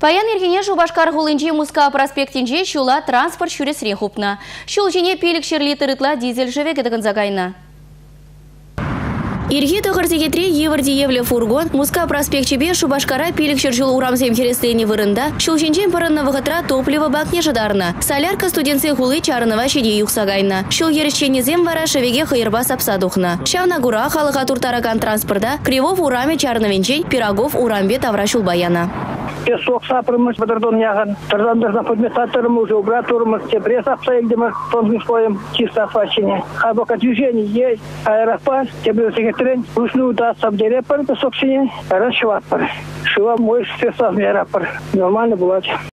Паян ергене Шубашкар ғулынжи Муска проспектінже шула транспорт шүресірен хупна. Шул жіне пелік шерлі дизель загайна. Ирги тығырзегетре евірде евлі фургон Муска проспектчебе Шубашкара пелік шершул урамзем херестейні вырында шулжинчен пырынна вғытра топливо бакне жыдарна. Солярка студенцы хулы чарынова шеде юқсагайна. Шул ерішченезем вара шевеге хыйырба сапсадухна. Шавна гура халыға туртараган транспорта Кривов ураме чарынывенчен Пирогов урамбе тавра шулбаяна. Те сок сапрымыз бадырдон яган. Тарзандырна подметаторымыз уже убратурымыз. Те пресс апсаилдимы тонным слоем чисто охвачение. Хабока движение есть. Аэропорт. Те был секретарень. Нормально было.